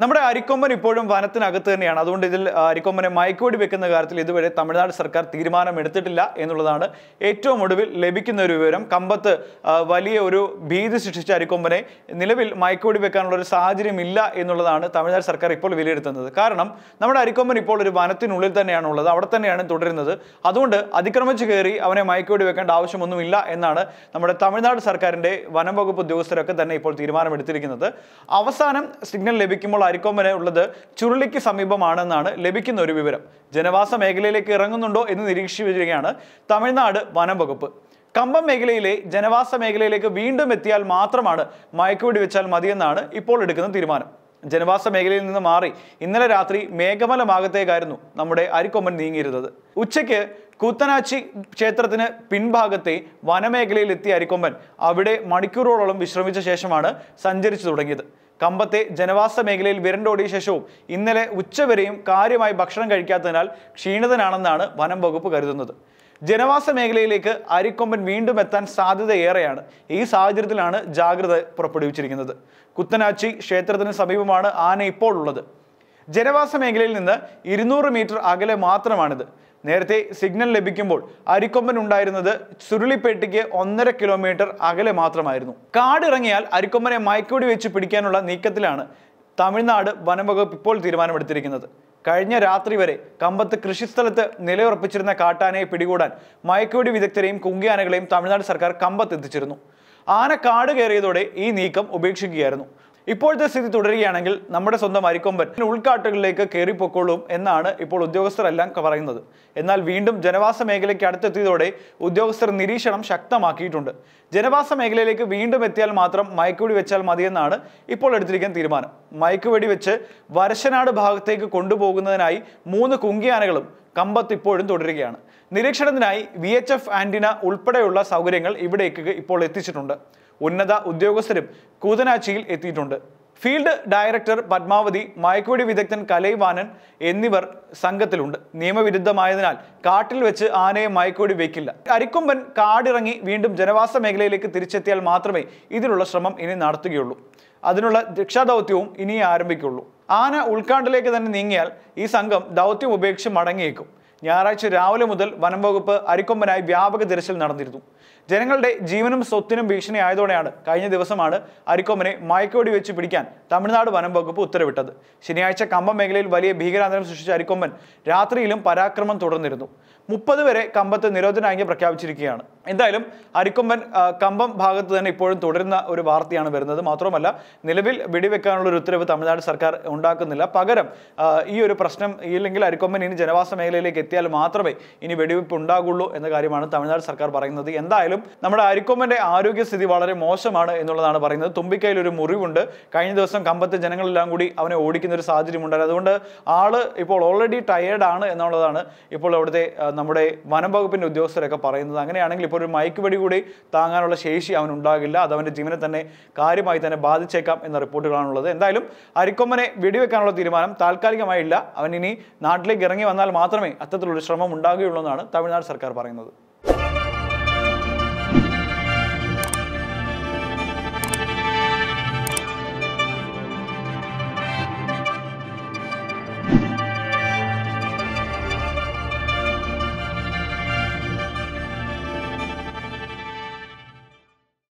നമ്മുടെ അരിക്കൊമ്പൻ ഇപ്പോഴും വനത്തിനകത്ത് തന്നെയാണ്. അതുകൊണ്ട് ഇതിൽ അരിക്കൊമ്പനെ മയക്കോടി വെക്കുന്ന കാര്യത്തിൽ ഇതുവരെ തമിഴ്നാട് സർക്കാർ തീരുമാനം എടുത്തിട്ടില്ല എന്നുള്ളതാണ് ഏറ്റവും ഒടുവിൽ ലഭിക്കുന്ന ഒരു വിവരം. കമ്പത്ത് വലിയ ഒരു ഭീതി സൃഷ്ടിച്ച അരിക്കൊമ്പനെ നിലവിൽ മയക്കോടി വെക്കാനുള്ള ഒരു സാഹചര്യം ഇല്ല എന്നുള്ളതാണ് തമിഴ്നാട് സർക്കാർ ഇപ്പോൾ വിലയിരുത്തുന്നത്. കാരണം നമ്മുടെ അരിക്കൊമ്പൻ ഇപ്പോൾ ഒരു വനത്തിനുള്ളിൽ തന്നെയാണ് ഉള്ളത് അവിടെ തന്നെയാണ് തുടരുന്നത്. അതുകൊണ്ട് അതിക്രമിച്ച് കയറി അവനെ മയക്കോടി വെക്കേണ്ട ആവശ്യമൊന്നുമില്ല എന്നാണ് നമ്മുടെ തമിഴ്നാട് സർക്കാരിന്റെ വനം വകുപ്പ് ഉദ്യോഗസ്ഥരൊക്കെ തന്നെ ഇപ്പോൾ തീരുമാനമെടുത്തിരിക്കുന്നത്. അവസാനം സിഗ്നൽ ലഭിക്കുമ്പോൾ അരിക്കൊമ്പന് ഉള്ളത് ചുരുളിക്ക് സമീപമാണെന്നാണ് ലഭിക്കുന്ന ഒരു വിവരം. ജനവാസ മേഖലയിലേക്ക് ഇറങ്ങുന്നുണ്ടോ എന്ന് നിരീക്ഷിച്ചു വരികയാണ് തമിഴ്നാട് വനം വകുപ്പ്. കമ്പം മേഖലയിലെ ജനവാസ മേഖലയിലേക്ക് വീണ്ടും എത്തിയാൽ മാത്രമാണ് മയക്കുവെടി വെച്ചാൽ മതിയെന്നാണ് ഇപ്പോൾ എടുക്കുന്ന തീരുമാനം. ജനവാസ മേഖലയിൽ നിന്ന് മാറി ഇന്നലെ രാത്രി മേഘമല ഭാഗത്തേക്കായിരുന്നു നമ്മുടെ അരിക്കൊമ്പൻ നീങ്ങിയിരുന്നത്. ഉച്ചയ്ക്ക് കൂത്തനാച്ചി ക്ഷേത്രത്തിന് പിൻഭാഗത്തെ വനമേഖലയിൽ എത്തിയ അരിക്കൊമ്പൻ അവിടെ മണിക്കൂറുകളോളം വിശ്രമിച്ച ശേഷമാണ് സഞ്ചരിച്ചു തുടങ്ങിയത്. കമ്പത്തെ ജനവാസ മേഖലയിൽ വിരണ്ടോടിയ ശേഷവും ഇന്നലെ ഉച്ചവരെയും കാര്യമായി ഭക്ഷണം കഴിക്കാത്തതിനാൽ ക്ഷീണിതനാണെന്നാണ് വനം വകുപ്പ് കരുതുന്നത്. ജനവാസ മേഖലയിലേക്ക് അരിക്കൊമ്പൻ വീണ്ടും എത്താൻ സാധ്യതയേറെയാണ്. ഈ സാഹചര്യത്തിലാണ് ജാഗ്രത പുറപ്പെടുവിച്ചിരിക്കുന്നത്. കുത്തനാച്ചി ക്ഷേത്രത്തിന് സമീപമാണ് ആന ഇപ്പോൾ ഉള്ളത്. ജനവാസ മേഖലയിൽ നിന്ന് ഇരുന്നൂറ് മീറ്റർ അകലെ മാത്രമാണിത്. നേരത്തെ സിഗ്നൽ ലഭിക്കുമ്പോൾ അരിക്കൊമ്പൻ ഉണ്ടായിരുന്നത് ചുരുളിപ്പേട്ടിക്ക് ഒന്നര കിലോമീറ്റർ അകലെ മാത്രമായിരുന്നു. കാടിറങ്ങിയാൽ അരിക്കൊമ്പനെ മയക്കോടി വെച്ച് പിടിക്കാനുള്ള നീക്കത്തിലാണ് തമിഴ്നാട് വനംവകുപ്പ് ഇപ്പോൾ തീരുമാനമെടുത്തിരിക്കുന്നത്. കഴിഞ്ഞ രാത്രി വരെ കമ്പത്ത് കൃഷിസ്ഥലത്ത് നിലയുറപ്പിച്ചിരുന്ന കാട്ടാനയെ പിടികൂടാൻ മയക്കുവെടി വിദഗ്ധരെയും കുങ്കിയാനകളെയും തമിഴ്നാട് സർക്കാർ കമ്പത്ത് എത്തിച്ചിരുന്നു. ആന കാട് കയറിയതോടെ ഈ നീക്കം ഉപേക്ഷിക്കുകയായിരുന്നു. ഇപ്പോഴത്തെ സ്ഥിതി തുടരുകയാണെങ്കിൽ നമ്മുടെ സ്വന്തം അരിക്കൊമ്പൻ ഉൾക്കാട്ടുകളിലേക്ക് കയറിപ്പോക്കോളും എന്നാണ് ഇപ്പോൾ ഉദ്യോഗസ്ഥരെല്ലാം പറയുന്നത്. എന്നാൽ വീണ്ടും ജനവാസ മേഖലയ്ക്ക് അടുത്തെത്തിയതോടെ ഉദ്യോഗസ്ഥർ നിരീക്ഷണം ശക്തമാക്കിയിട്ടുണ്ട്. ജനവാസ മേഖലയിലേക്ക് വീണ്ടും എത്തിയാൽ മാത്രം മയക്കുവെടി വെച്ചാൽ മതിയെന്നാണ് ഇപ്പോൾ എടുത്തിരിക്കുന്ന തീരുമാനം. മയക്കുവെടി വെച്ച് വരശനാട് ഭാഗത്തേക്ക് കൊണ്ടുപോകുന്നതിനായി മൂന്ന് കുങ്കിയാനകളും കമ്പത്ത് ഇപ്പോഴും തുടരുകയാണ്. നിരീക്ഷണത്തിനായി വി എച്ച് എഫ് ആന്റിന ഉൾപ്പെടെയുള്ള സൗകര്യങ്ങൾ ഇവിടേക്ക് ഇപ്പോൾ എത്തിച്ചിട്ടുണ്ട്. ഉന്നത ഉദ്യോഗസ്ഥരും കൂതനാച്ചിയിൽ എത്തിയിട്ടുണ്ട്. ഫീൽഡ് ഡയറക്ടർ പത്മാവതി മയക്കുവെടി വിദഗ്ധൻ കലൈവാനൻ എന്നിവർ സംഘത്തിലുണ്ട്. നിയമവിരുദ്ധമായതിനാൽ കാട്ടിൽ വെച്ച് ആനയെ മയക്കുവെടി വയ്ക്കില്ല അരിക്കൊമ്പൻ കാടിറങ്ങി വീണ്ടും ജനവാസ മേഖലയിലേക്ക് തിരിച്ചെത്തിയാൽ മാത്രമേ ഇതിനുള്ള ശ്രമം ഇനി നടത്തുകയുള്ളൂ. അതിനുള്ള രക്ഷാദൗത്യവും ഇനി ആരംഭിക്കുള്ളൂ. ആന ഉൾക്കാണ്ടിലേക്ക് തന്നെ നീങ്ങിയാൽ ഈ സംഘം ദൗത്യം ഉപേക്ഷിച്ച് മടങ്ങിയേക്കും. ഞായറാഴ്ച രാവിലെ മുതൽ വനം വകുപ്പ് അരിക്കൊമ്പനായി വ്യാപക തിരച്ചിൽ നടന്നിരുന്നു. ജനങ്ങളുടെ ജീവനും സ്വത്തിനും ഭീഷണിയായതോടെയാണ് കഴിഞ്ഞ ദിവസമാണ് അരിക്കൊമ്പനെ മയക്കോടി വെച്ച് പിടിക്കാൻ തമിഴ്നാട് വനം വകുപ്പ് ഉത്തരവിട്ടത്. ശനിയാഴ്ച കമ്പം മേഖലയിൽ വലിയ ഭീകരാന്തരം സൃഷ്ടിച്ച അരിക്കൊമ്പൻ രാത്രിയിലും പരാക്രമം തുടർന്നിരുന്നു. മുപ്പത് വരെ കമ്പത്ത് നിരോധനാജ്ഞ പ്രഖ്യാപിച്ചിരിക്കുകയാണ്. എന്തായാലും അരിക്കൊമ്പൻ കമ്പം ഭാഗത്ത് തന്നെ ഇപ്പോഴും തുടരുന്ന ഒരു വാർത്തയാണ് വരുന്നത്. മാത്രമല്ല നിലവിൽ വെടിവെക്കാനുള്ള ഒരു ഉത്തരവ് തമിഴ്നാട് സർക്കാർ ഉണ്ടാക്കുന്നില്ല. പകരം ഈ ഒരു പ്രശ്നം ഇല്ലെങ്കിൽ അരിക്കൊമ്പൻ ഇനി ജനവാസ മേഖലയിലേക്ക് എത്തിയാൽ മാത്രമേ ഇനി വെടിവെപ്പ് ഉണ്ടാകുള്ളൂ എന്ന കാര്യമാണ് തമിഴ്നാട് സർക്കാർ പറയുന്നത്. എന്തായാലും നമ്മുടെ അരിക്കൊമ്പന്റെ ആരോഗ്യസ്ഥിതി വളരെ മോശമാണ് എന്നുള്ളതാണ് പറയുന്നത്. തുമ്പിക്കൈയിൽ ഒരു മുറിവുണ്ട്. കഴിഞ്ഞ ദിവസം കമ്പത്തെ ജനങ്ങളെല്ലാം കൂടി അവനെ ഓടിക്കുന്ന ഒരു സാഹചര്യം ഉണ്ടായിരുന്നു അതുകൊണ്ട് ആൾ ഇപ്പോൾ ഓൾറെഡി ടയേർഡ് ആണ് എന്നുള്ളതാണ് ഇപ്പോൾ അവിടുത്തെ നമ്മുടെ വനം വകുപ്പിന്റെ ഉദ്യോഗസ്ഥരൊക്കെ പറയുന്നത്. അങ്ങനെയാണെങ്കിൽ ഇപ്പോൾ ഒരു മയക്കുവെടി കൂടി താങ്ങാനുള്ള ശേഷി അവൻ ഉണ്ടാകില്ല അത് അവന്റെ ജീവനെ തന്നെ കാര്യമായി തന്നെ ബാധിച്ചേക്കാം എന്ന റിപ്പോർട്ടുകളാണുള്ളത്. എന്തായാലും അരിക്കൊമ്പനെ വെടിവെക്കാനുള്ള തീരുമാനം താൽക്കാലികമായില്ല. അവൻ ഇനി നാട്ടിലേക്ക് ഇറങ്ങി വന്നാൽ മാത്രമേ അത്തരത്തിലുള്ള ശ്രമം ഉണ്ടാകുകയുള്ളൂ എന്നാണ് തമിഴ്നാട് സർക്കാർ പറയുന്നത്.